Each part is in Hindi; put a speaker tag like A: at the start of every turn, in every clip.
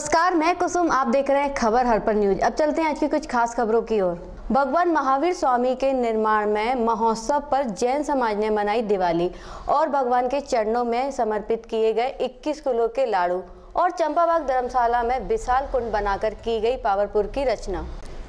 A: नमस्कार, मैं कुसुम, आप देख रहे हैं खबर हरपर न्यूज़। अब चलते हैं आज की कुछ खास खबरों की ओर। भगवान महावीर स्वामी के निर्माण में महोत्सव पर जैन समाज ने मनाई दिवाली और भगवान के चरणों में समर्पित किए गए 21 किलो के लाड़ू और चंपाबाग धर्मशाला में विशाल कुंड बनाकर की गई पावरपुर की रचना।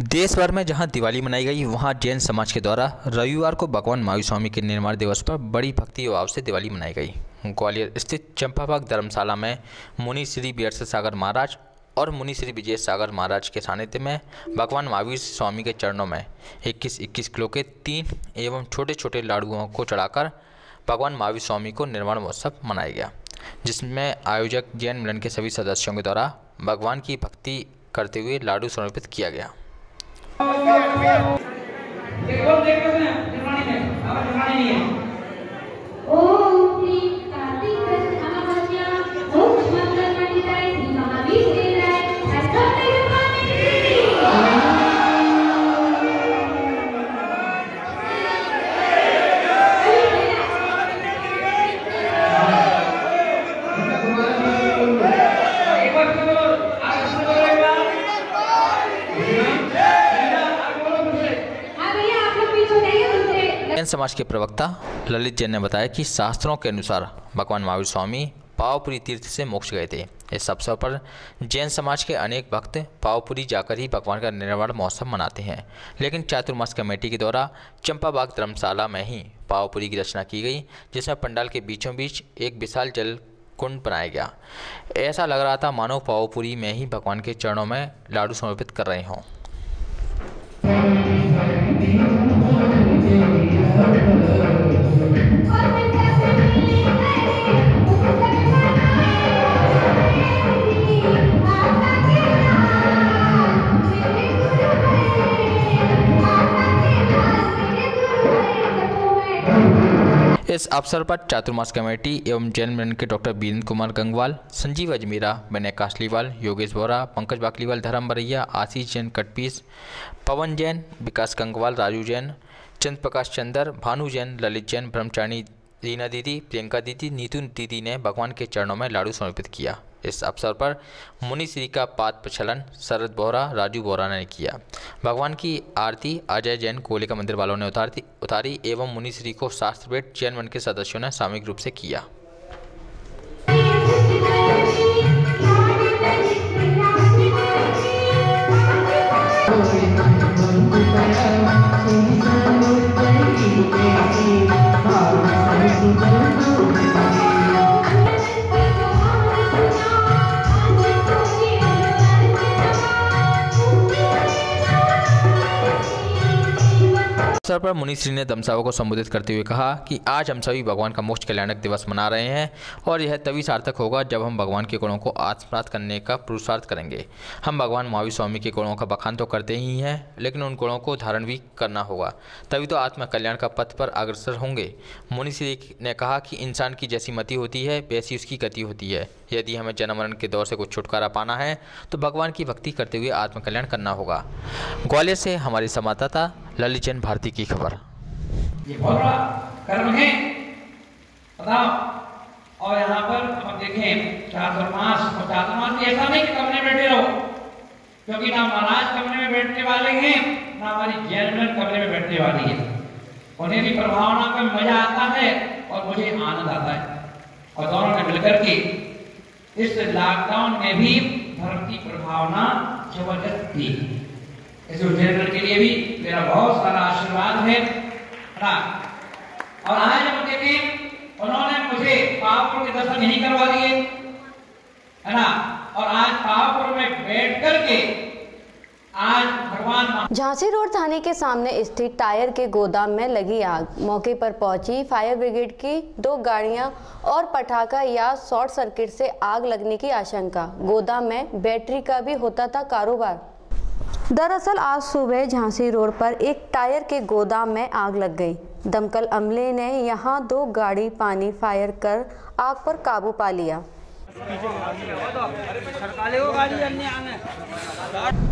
B: देश भर में जहाँ दिवाली मनाई गई, वहाँ जैन समाज के द्वारा रविवार को भगवान महावीर स्वामी के निर्माण दिवस पर बड़ी भक्ति भाव से दिवाली मनाई गई। ग्वालियर स्थित चंपाबाग धर्मशाला में मुनि श्री बियरस सागर महाराज और मुनि श्री विजय सागर महाराज के सानिध्य में भगवान महावीर स्वामी के चरणों में 21-21 किलो के तीन एवं छोटे छोटे लाड़ुओं को चढ़ाकर भगवान महावीर स्वामी को निर्माण महोत्सव मनाया गया, जिसमें आयोजक जैन मिलन के सभी सदस्यों के द्वारा भगवान की भक्ति करते हुए लाडू समर्पित किया गया।
C: देखो देखो ना निर्माणी में अब निर्माणी नहीं
B: जैन समाज के प्रवक्ता ललित जैन ने बताया कि शास्त्रों के अनुसार भगवान महावीर स्वामी पावपुरी तीर्थ से मोक्ष गए थे। इस अवसर पर जैन समाज के अनेक भक्त पावपुरी जाकर ही भगवान का निर्वाण महोत्सव मनाते हैं। लेकिन चातुर्मास कमेटी के द्वारा चंपाबाग धर्मशाला में ही पावपुरी की रचना की गई, जिसमें पंडाल के बीचों बीच एक विशाल जल कुंड बनाया गया। ऐसा लग रहा था मानो पावपुरी में ही भगवान के चरणों में लाडू समर्पित कर रहे हों। इस अवसर पर चातुर्मास कमेटी एवं जैन मंडल के doctor Birendra Kumar Gangwal, Sanjeev Ajmera, Vinay Kasliwal, Yogesh Bora Pankaj Bakliwal Dharm Baraiya Ashish Jain cut piece, Pawan Jain, Vikas Gangwal, Raju Jain Chandra Prakash Chandar, Bhanu Jain, Lalit Jain, Brahmacharini Reena दीदी, प्रियंका दीदी, नीतू दीदी ने भगवान के चरणों में लाडू समर्पित किया। इस अवसर पर मुनि श्री का पाद प्रचलन शरद बोहरा, राजू बोहरा ने किया। भगवान की आरती, अजय जैन कोलिका मंदिर वालों ने उतारती, उतारी एवं मुनि श्री को शास्त्रवेद जैन मन के सदस्यों ने सामूहिक रूप से किया। अवसर पर मुनि श्री ने दमसाओं को संबोधित करते हुए कहा कि आज हम सभी भगवान का मोक्ष कल्याणक दिवस मना रहे हैं और यह तभी सार्थक होगा जब हम भगवान के गुणों को आत्मसात करने का पुरुषार्थ करेंगे। हम भगवान महावीर स्वामी के गुणों का बखान तो करते ही हैं, लेकिन उन गुणों को धारण भी करना होगा। तभी तो आत्म कल्याण का पथ पर अग्रसर होंगे। मुनि श्री ने कहा कि इंसान की जैसी मति होती है, वैसी उसकी गति होती है। यदि हमें जन्म मरण के दौर से कुछ छुटकारा पाना है तो भगवान की भक्ति करते हुए आत्मकल्याण करना होगा। ग्वालियर से हमारे संवाददाता ललित जैन भारती की खबर।
C: ये बहुत बड़ा कर्म है। बताओ। और यहाँ पर हम देखें चातुर्मास और चातुर्मास में ऐसा नहीं कि कमरे में बैठे रहो। क्योंकि ना महाराज कमरे में बैठने वाले हैं, ना हमारी जैन कमरे में बैठने वाली है। उन्हें भी प्रभावना का मज़ा आता है और मुझे आनंद आता है। और दोनों ने मिलकर के इस लॉकडाउन में भी धर्म की प्रभावना ज़बरदस्त दी इस उज्जैन के लिए भी मेरा बहुत सारा आशीर्वाद है। ना। और आज हम देखें, उन्होंने मुझे पावपुर के दर्शन यही करवा दिए। है ना? और आज पावपुर में बैठ करके
A: झांसी रोड थाने के सामने स्थित टायर के गोदाम में लगी आग। मौके पर पहुँची फायर ब्रिगेड की दो गाड़ियाँ और पटाखा या शॉर्ट सर्किट से आग लगने की आशंका। गोदाम में बैटरी का भी होता था कारोबार। दरअसल आज सुबह झांसी रोड पर एक टायर के गोदाम में आग लग गई। दमकल अमले ने यहाँ दो गाड़ी पानी फायर कर आग पर काबू पा लिया।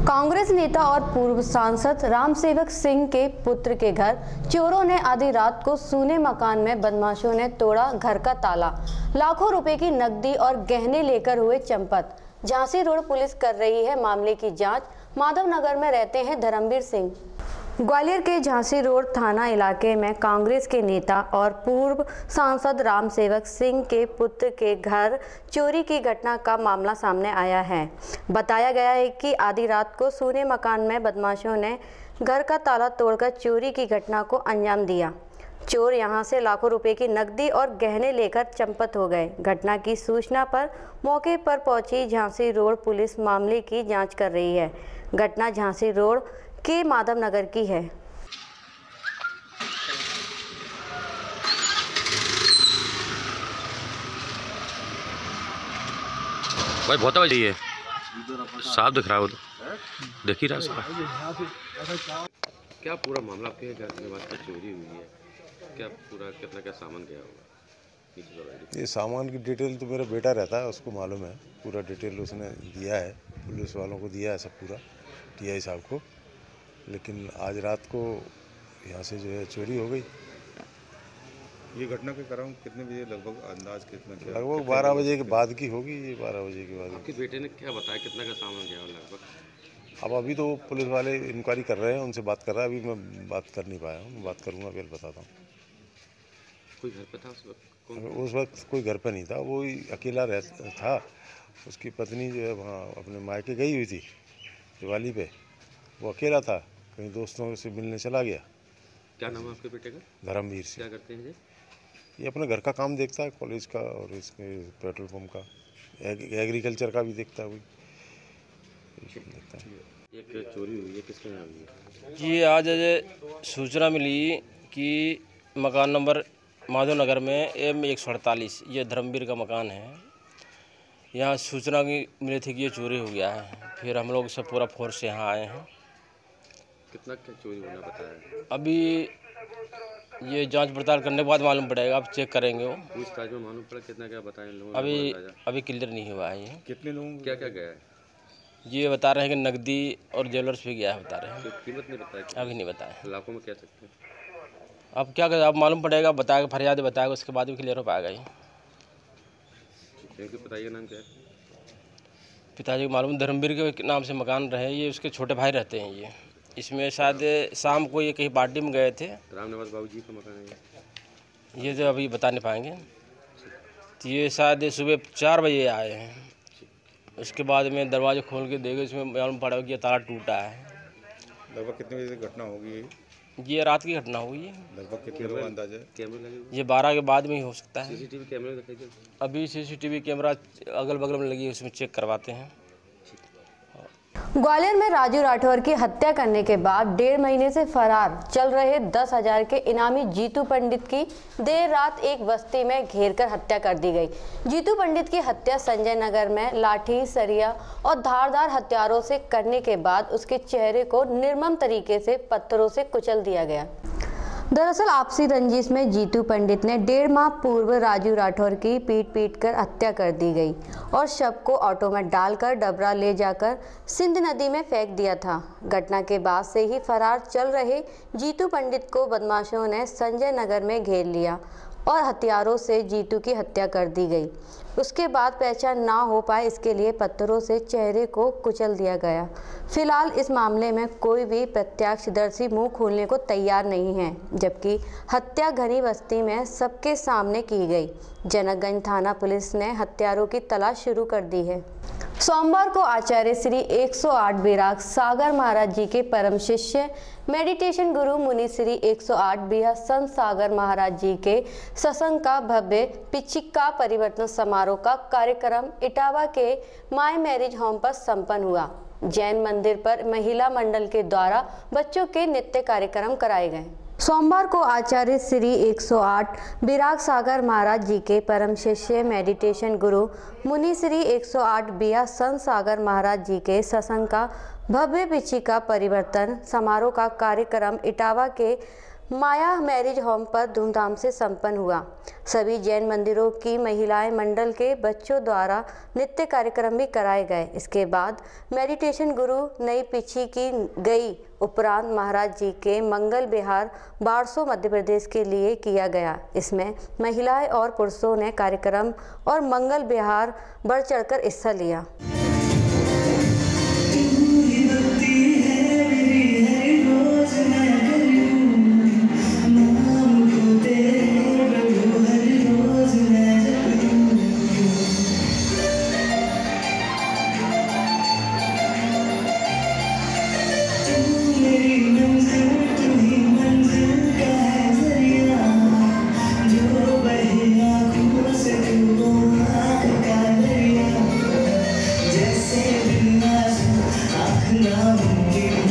A: कांग्रेस नेता और पूर्व सांसद राम सेवक सिंह के पुत्र के घर चोरों ने आधी रात को सूने मकान में बदमाशों ने तोड़ा घर का ताला। लाखों रुपए की नकदी और गहने लेकर हुए चंपत। झांसी रोड पुलिस कर रही है मामले की जाँच माधव नगर में रहते हैं धर्मवीर सिंह। ग्वालियर के झांसी रोड थाना इलाके में कांग्रेस के नेता और पूर्व सांसद राम सेवक सिंह के पुत्र के घर चोरी की घटना का मामला सामने आया है। बताया गया है कि आधी रात को सूने मकान में बदमाशों ने घर का ताला तोड़कर चोरी की घटना को अंजाम दिया। चोर यहाँ से लाखों रुपए की नकदी और गहने लेकर चंपत हो गए। घटना की सूचना पर मौके पर पहुँची झांसी रोड पुलिस मामले की जाँच कर रही है। घटना झांसी रोड के माधव नगर की है।
D: भाई बहुत है। साफ़ दिख रहा है वो तो। देख ही रहा साफ़। क्या पूरा मामला आपके घर बाद चोरी हुई है? क्या पूरा कितना क्या सामान गया होगा।
E: ये सामान की डिटेल तो मेरा बेटा रहता है उसको मालूम है। पूरा डिटेल उसने दिया है पुलिस वालों को दिया है सब पूरा टीआई साहब को। लेकिन आज रात को यहाँ से जो है चोरी हो गई।
F: ये घटना के कराऊँ कितने बजे लगभग अंदाज कितना क्या
E: लगभग बारह बजे के बाद की होगी ये बारह बजे के बाद।
D: आपके बेटे ने क्या बताया कितना का सामान गया लगभग?
E: अब अभी तो पुलिस वाले इंक्वायरी कर रहे हैं उनसे बात कर रहा है अभी मैं बात कर नहीं पाया हूँ बात करूँगा फिर बताता हूँ।
D: कोई घर पे था उस वक्त कौन?
E: उस वक्त कोई घर पर नहीं था वो ही अकेला रह था। उसकी पत्नी जो है वहाँ अपने मायके गई हुई थी दिवाली पे। वो अकेला था कहीं दोस्तों से मिलने चला गया।
D: क्या नाम है आपके बेटे का?
E: धर्मवीर सिंह।
D: क्या करते हैं
E: ये? अपने घर का काम देखता है कॉलेज का और इसके पेट्रोल पंप का। एग, एग्रीकल्चर का भी देखता है वही ये देखता है।
D: एक चोरी हुई है किसके है
G: ये? आज अजय सूचना मिली कि मकान नंबर माधव नगर में एम एक सौ अड़तालीस ये धर्मवीर का मकान है। यहाँ सूचना की मिली थी कि ये चोरी हो गया है। फिर हम लोग सब पूरा फोर्स यहाँ आए हैं।
D: कितना क्या चोरी होना बताया
G: अभी ये जाँच पड़ताल करने के बाद मालूम पड़ेगा आप चेक करेंगे वो।
D: पूछताछ में मालूम पड़ा कितना क्या बताया लोगों
G: अभी अभी क्लियर नहीं हुआ है ये।
F: कितने लोगों
D: क्या क्या गया है?
G: ये बता रहे हैं कि नकदी और ज्वेलर्स भी गया है बता रहे हैं।
D: कोई कीमत नहीं बताया
G: अभी नहीं बताया।
D: लाखों में कह सकते हैं?
G: अब क्या करें अब मालूम पड़ेगा बताएगा फरियाद बताएगा उसके बाद भी क्लियर हो पाएगा ये
D: पिताजी का नाम क्या है?
G: पिताजी को मालूम धर्मवीर के नाम से मकान रहे ये उसके छोटे भाई रहते हैं ये। इसमें शायद शाम को ये कहीं पार्टी में गए थे।
D: राम बाबू जी का मकान है ये।
G: तो अभी बता नहीं पाएँगे। तो ये शायद सुबह चार बजे आए हैं। उसके बाद में दरवाजे खोल के देखे इसमें मालूम पड़ा कि ये ताला टूटा है।
F: लगभग कितने बजे घटना होगी ये?
G: रात की घटना हुई है।
F: लगभग कितने लोग अंदाज़ा है।
D: कैमरे लगे
G: ये बारह के बाद में ही हो सकता है।
D: सीसीटीवी कैमरे दिखाई दे
G: अभी सीसीटीवी कैमरा अगल बगल में लगी है उसमें चेक करवाते हैं।
A: ग्वालियर में राजू राठौर की हत्या करने के बाद डेढ़ महीने से फरार, चल रहे दस हज़ार के इनामी जीतू पंडित की देर रात एक बस्ती में घेर कर हत्या कर दी गई। जीतू पंडित की हत्या संजय नगर में लाठी, सरिया और धारदार हथियारों से करने के बाद उसके चेहरे को निर्मम तरीके से पत्थरों से कुचल दिया गया। दरअसल आपसी रंजिश में जीतू पंडित ने डेढ़ माह पूर्व राजू राठौर की पीट पीट कर हत्या कर दी गई और शव को ऑटो में डालकर डबरा ले जाकर सिंध नदी में फेंक दिया था। घटना के बाद से ही फरार चल रहे जीतू पंडित को बदमाशों ने संजय नगर में घेर लिया। और हथियारों से जीतू की हत्या कर दी गई। उसके बाद पहचान ना हो पाए इसके लिए पत्थरों से चेहरे को कुचल दिया गया। फ़िलहाल इस मामले में कोई भी प्रत्यक्षदर्शी मुँह खोलने को तैयार नहीं है, जबकि हत्या घनी बस्ती में सबके सामने की गई। जनकगंज थाना पुलिस ने हत्यारों की तलाश शुरू कर दी है। सोमवार को आचार्य श्री 108 विराग सागर महाराज जी के परम शिष्य मेडिटेशन गुरु मुनि श्री 108 बिहा संत सागर महाराज जी के सत्संग का भव्य पिचिका परिवर्तन समारोह का कार्यक्रम इटावा के माय मैरिज होम पर संपन्न हुआ। जैन मंदिर पर महिला मंडल के द्वारा बच्चों के नित्य कार्यक्रम कराए गए। सोमवार को आचार्य श्री 108 विराग सागर महाराज जी के परम शिष्य मेडिटेशन गुरु मुनि श्री 108 बिया संत सागर महाराज जी के सत्संग का भव्य पिछिका परिवर्तन, समारोह का कार्यक्रम इटावा के माया मैरिज होम पर धूमधाम से संपन्न हुआ। सभी जैन मंदिरों की महिलाएँ मंडल के बच्चों द्वारा नृत्य कार्यक्रम भी कराए गए। इसके बाद मेडिटेशन गुरु नई पिछी की गई उपरांत महाराज जी के मंगल विहार बारसो मध्य प्रदेश के लिए किया गया। इसमें महिलाएँ और पुरुषों ने कार्यक्रम और मंगल विहार बढ़ चढ़कर हिस्सा लिया। sevmez Aklına bugün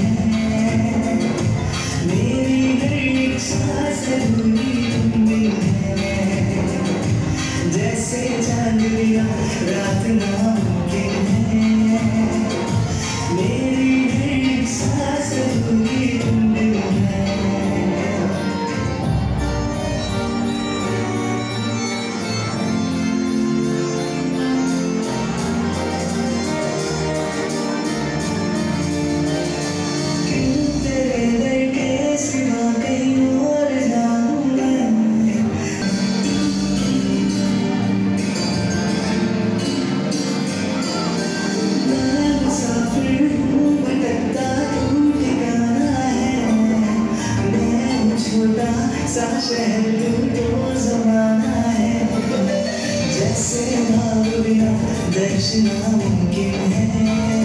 A: 배신하고 있긴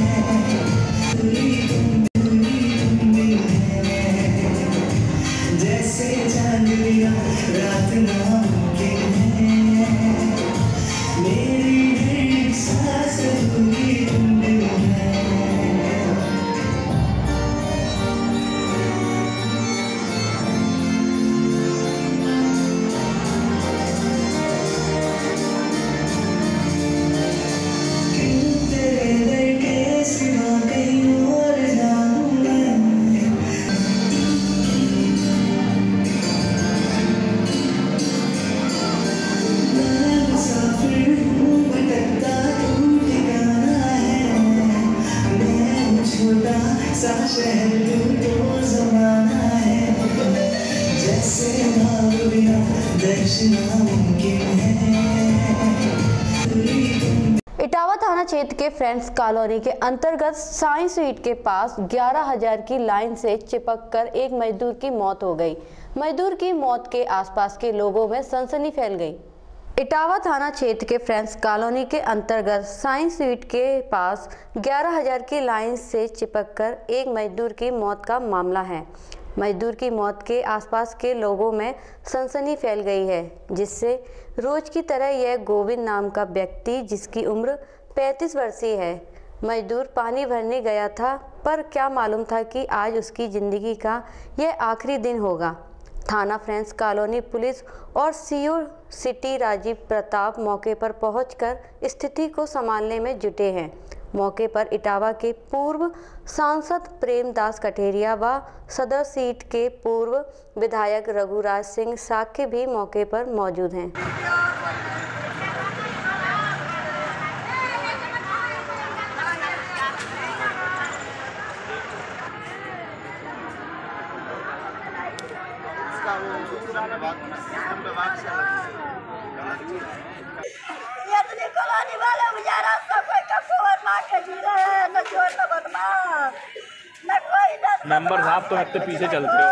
A: इटावा थाना क्षेत्र के फ्रेंड्स कॉलोनी के अंतर्गत साई स्वीट के पास 11,000 की लाइन से चिपक कर एक मजदूर की मौत हो गई। मजदूर की मौत के आसपास के लोगों में सनसनी फैल गई। इटावा थाना क्षेत्र के फ्रेंड्स कॉलोनी के अंतर्गत साई स्वीट के पास 11,000 की लाइन से चिपक कर एक मजदूर की मौत का मामला है। मजदूर की मौत के आसपास के लोगों में सनसनी फैल गई है, जिससे रोज की तरह यह गोविंद नाम का व्यक्ति, जिसकी उम्र 35 वर्षीय है, मजदूर पानी भरने गया था, पर क्या मालूम था कि आज उसकी ज़िंदगी का यह आखिरी दिन होगा। थाना फ्रेंड्स कॉलोनी पुलिस और सीओ सिटी राजीव प्रताप मौके पर पहुंचकर स्थिति को संभालने में जुटे हैं। मौके पर इटावा के पूर्व सांसद प्रेमदास कटेरिया व सदर सीट के पूर्व विधायक रघुराज सिंह साके भी मौके पर मौजूद हैं
H: ये तो नहीं कॉलोनी वाले बेचारा सब कोई कसूर मार के जी रहे हैं न चोर न बदमाश न कोई न
I: मेंबर साहब तो इतने पीछे चलते हो।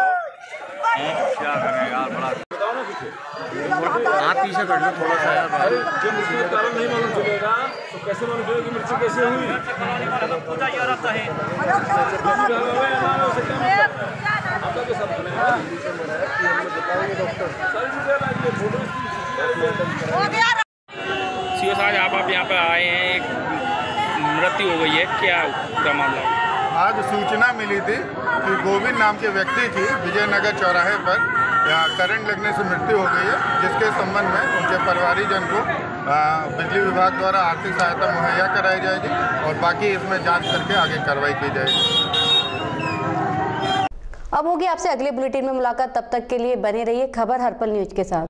I: क्या करें यार बड़ा
D: आप पीछे कर लो थोड़ा सा यार भाई।
I: जो का कारण नहीं मालूम चलेगा तो कैसे मालूम चलेगा कि मिर्ची कैसे हुई सीओ साहब आप आप यहाँ पर आए हैं एक मृत्यु हो गई है। क्या पूरा मामला
F: आज सूचना मिली थी कि गोविंद नाम के व्यक्ति की विजयनगर चौराहे पर करंट लगने से मृत्यु हो गई है, जिसके संबंध में उनके परिवारीजन को बिजली विभाग द्वारा आर्थिक सहायता मुहैया कराई जाएगी और बाकी इसमें जाँच करके आगे कार्रवाई की जाएगी।
A: अब होगी आपसे अगले बुलेटिन में मुलाकात, तब तक के लिए बने रहिए खबर हरपल न्यूज़ के साथ।